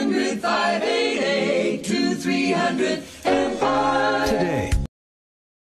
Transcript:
hundred, five, eight, eight, two, three hundred.